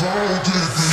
How it.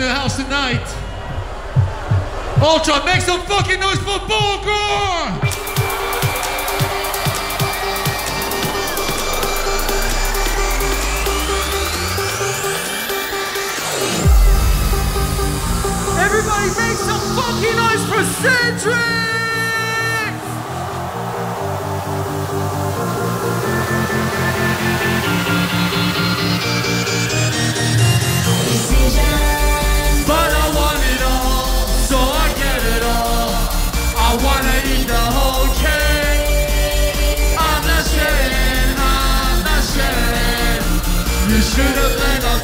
In the house tonight. Ultra, make some fucking noise for Bulgar! Everybody make some fucking noise for Sentry!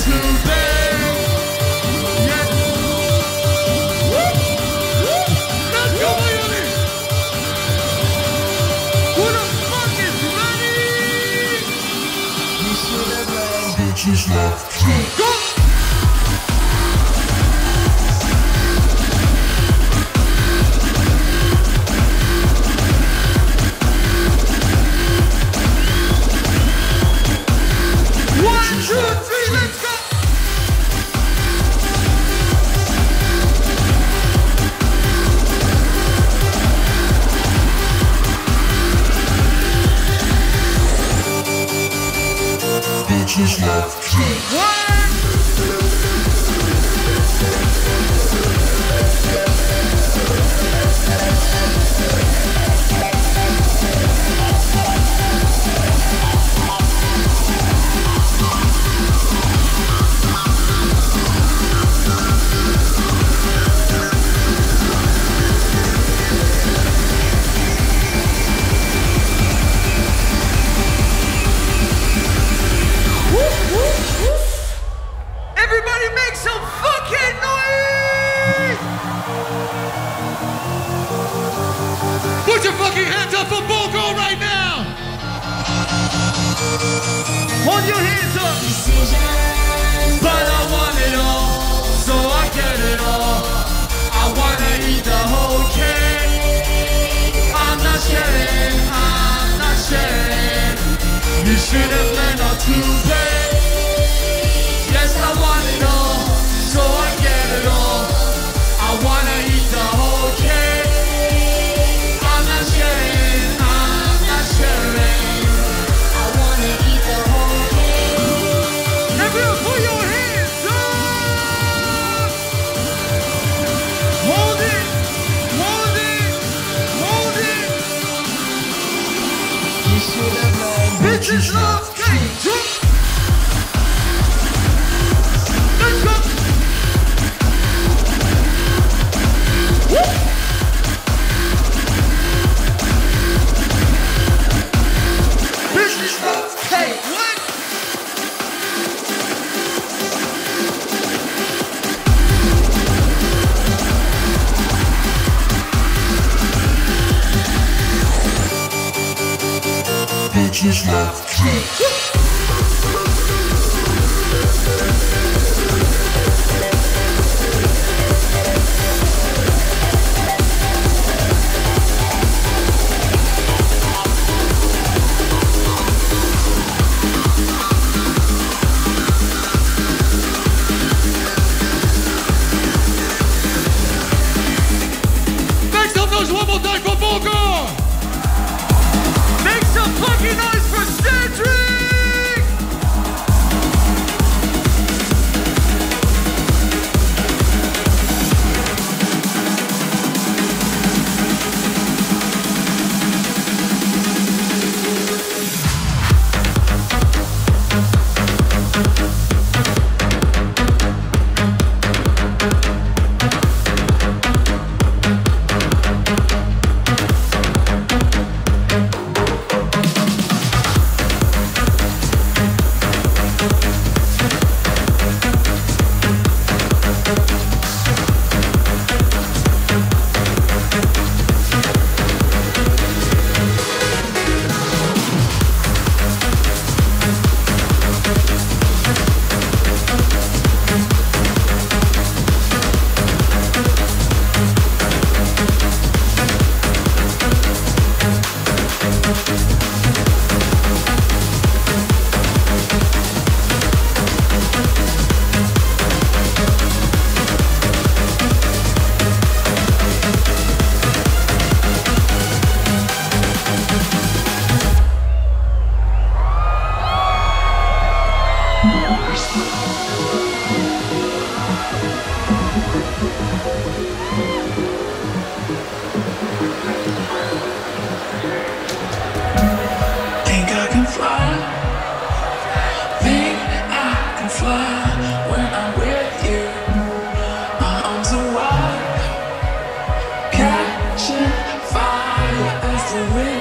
Listen back. Hold your hands up. Decision. But I want it all, so I get it all. I wanna eat the whole cake. I'm not sharing, I'm not sharing. You should have learned how to play. Bitches Bitches love cake. Fire as the wind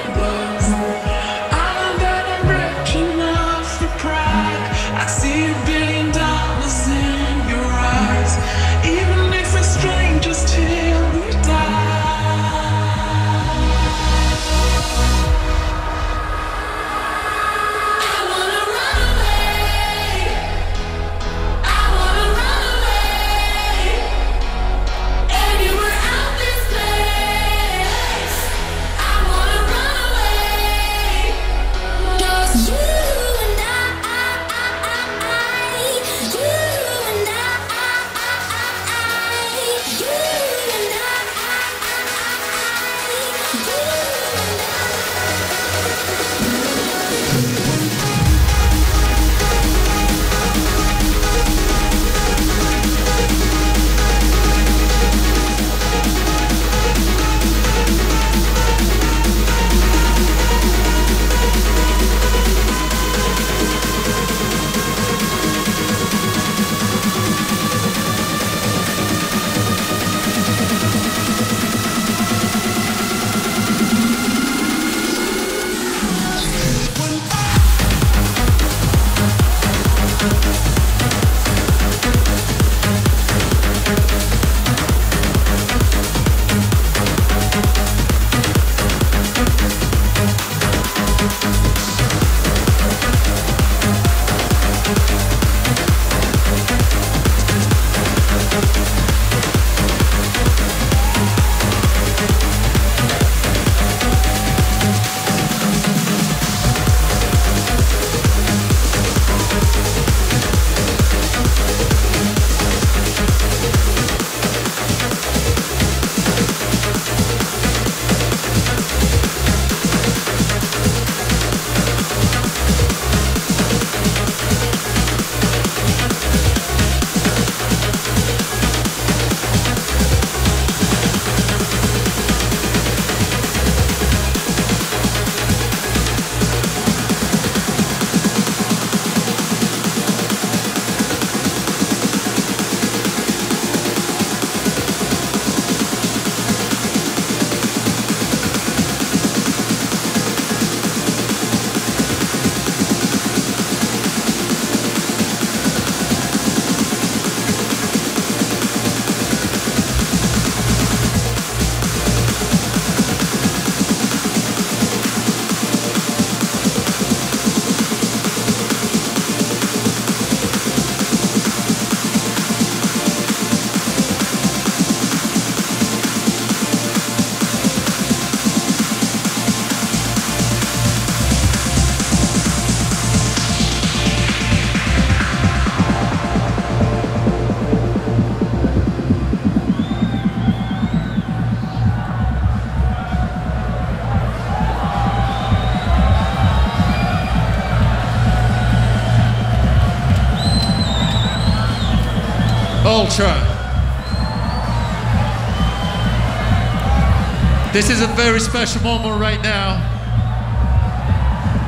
This is a very special moment right now.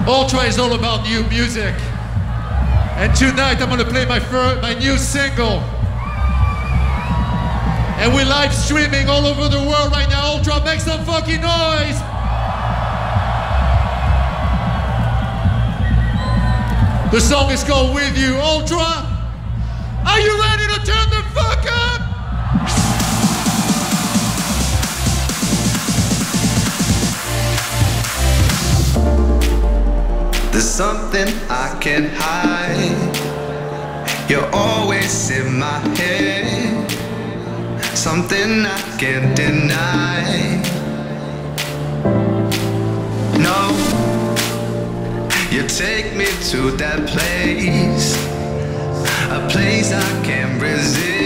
Ultra is all about new music. And tonight I'm gonna play my first, my new single. And we're live streaming all over the world right now. Ultra, make some fucking noise! The song is called With You, Ultra. Are you ready to turn the fuck up? There's something I can't hide. You're always in my head. Something I can't deny. No, you take me to that place. A place I can't resist.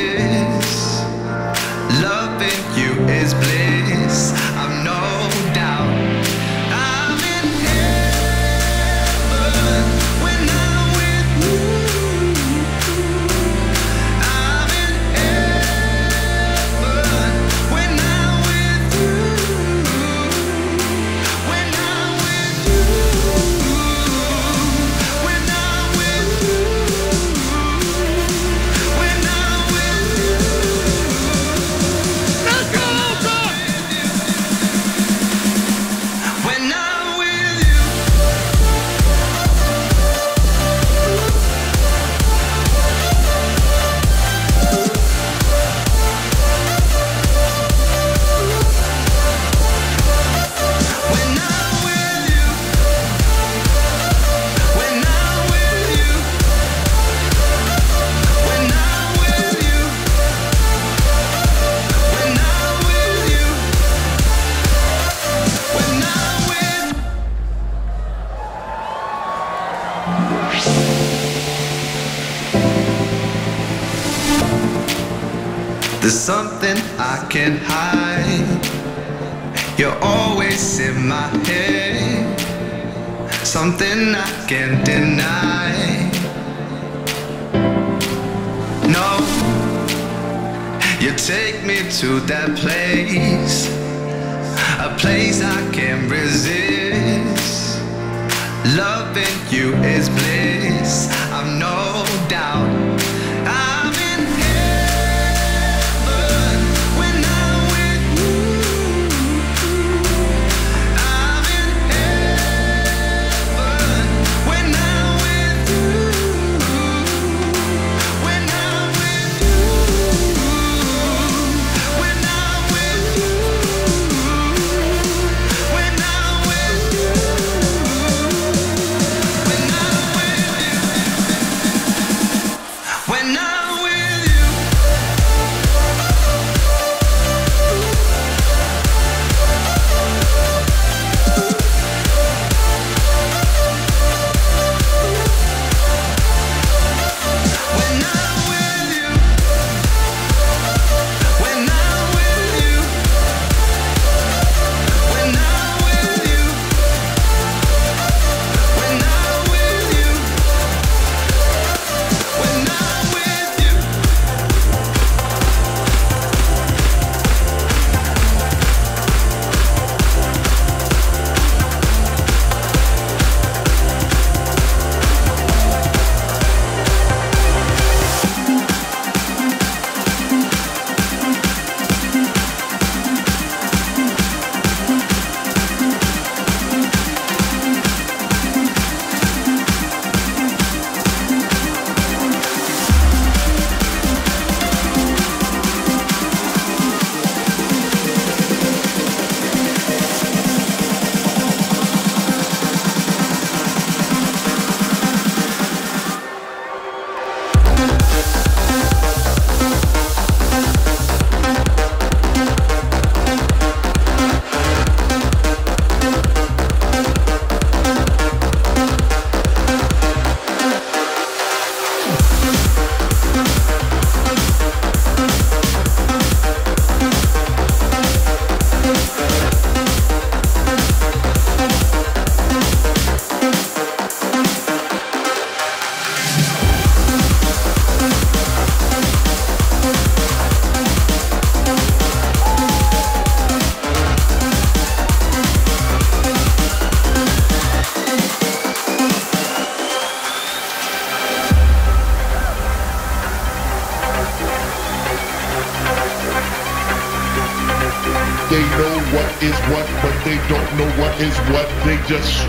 Hide. You're always in my head. Something I can't deny. No, you take me to that place. A place I can't resist. Loving you is bliss. I'm no doubt.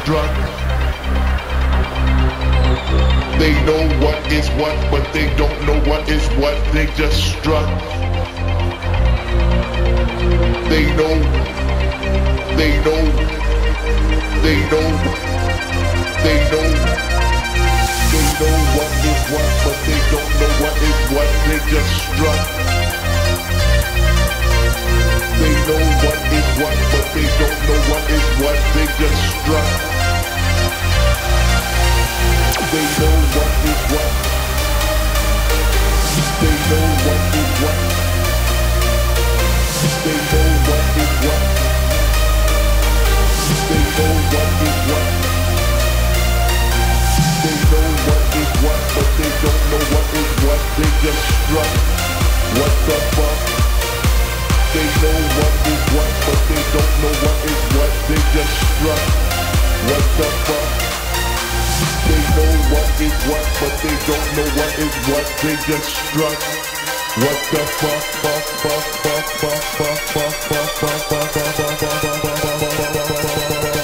Just. They know what is what, but they don't know what is what they just struck. They know, they know, they know, they know, they know what is what, but they don't know what is what they just struck. They know what is what, but they don't know what is what they just struck. They know what is what. They know what is what. They know what is what. They know what is what. They know what is what, but they don't know what is what they just struck. What the fuck? They know what is what, but they don't know what is what they just struck. What the fuck? Know what is what, but they don't know what is what they just struck. What the fuck, fuck, fuck, fuck, fuck, fuck, fuck, fuck, fuck, fuck, fuck, fuck, fuck, They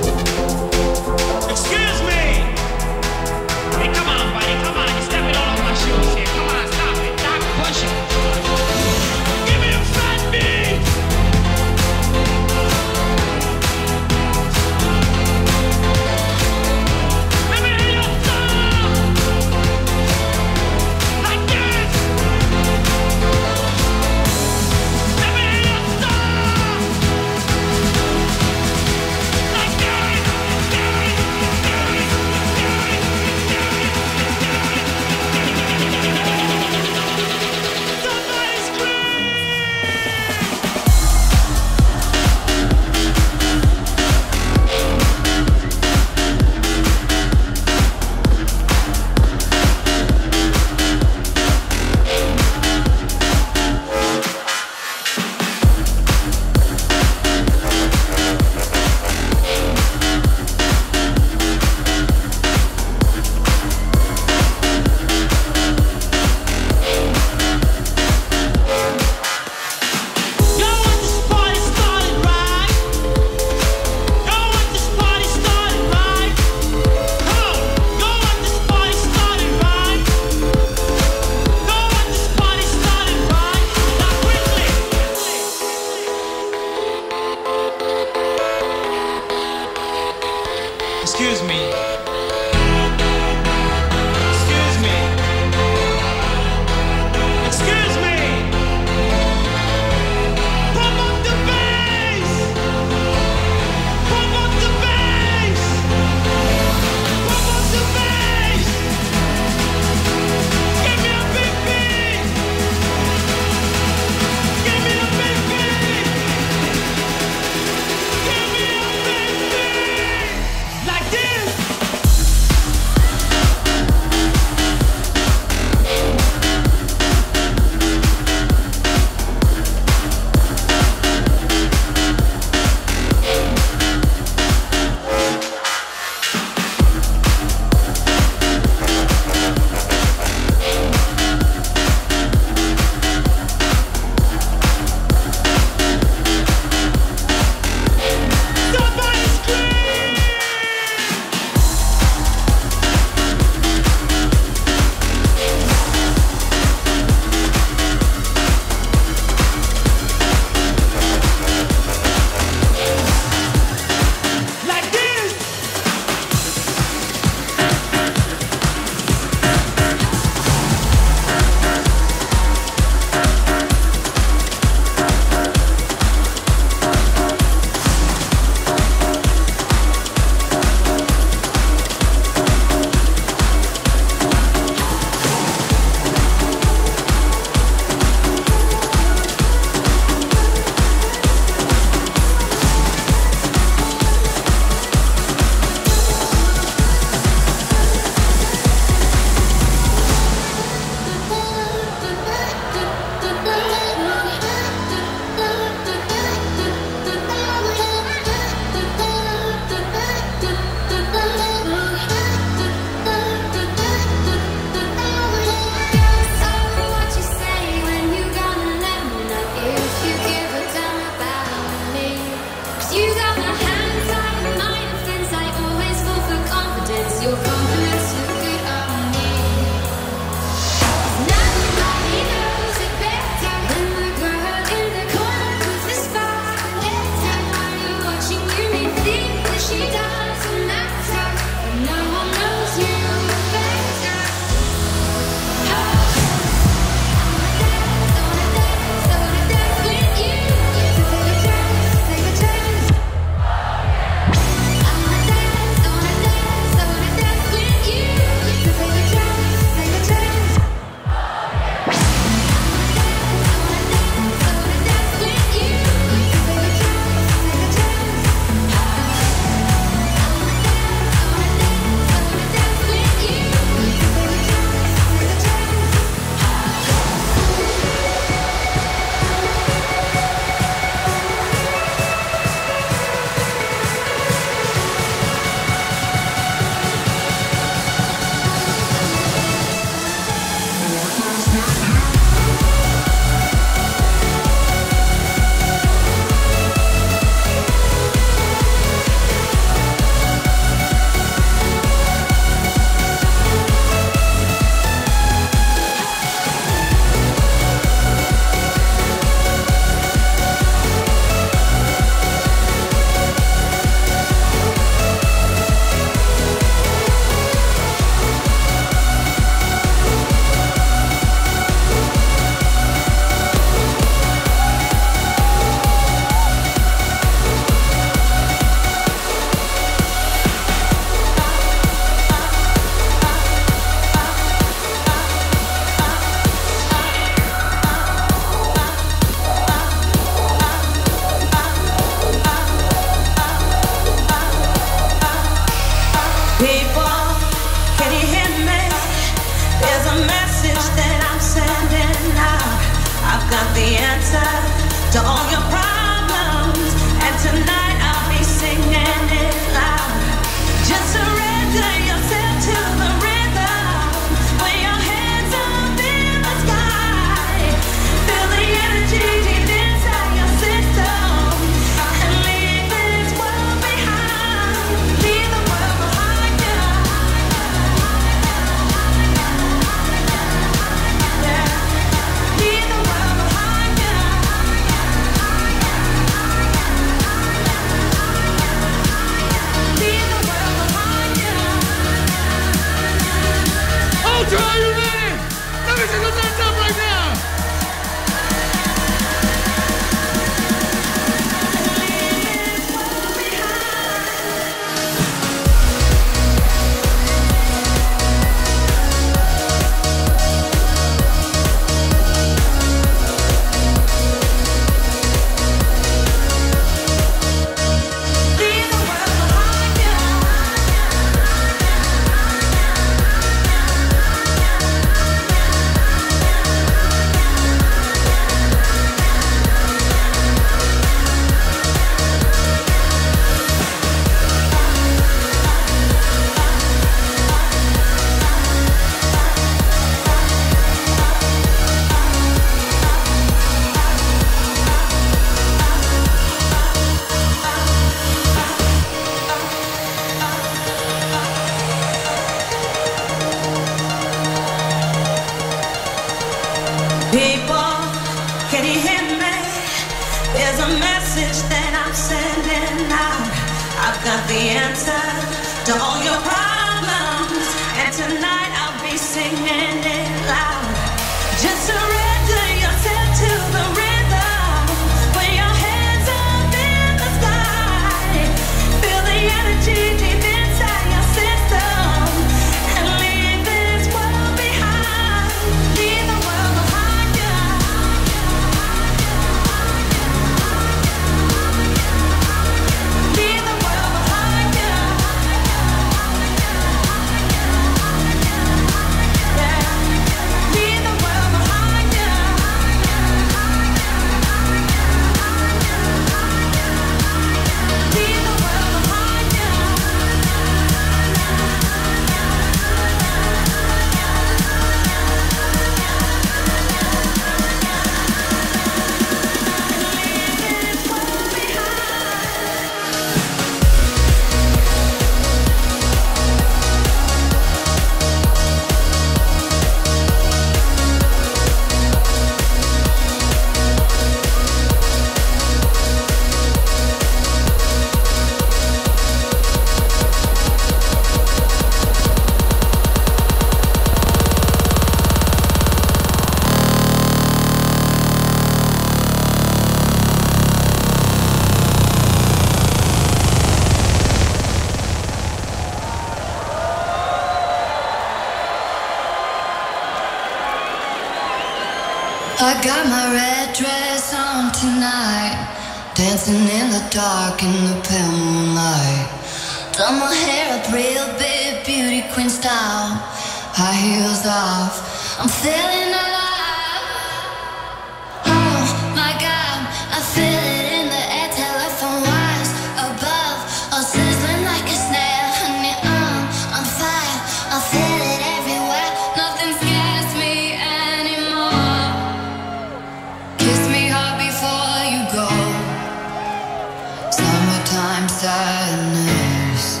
nighttime sadness.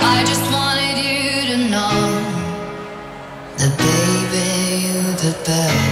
I just wanted you to know that, baby, you're the best.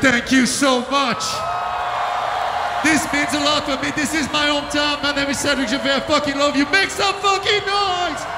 thank you so much. This means a lot for me. This is my hometown. My name is Cedric Gervais. I fucking love you. Make some fucking noise.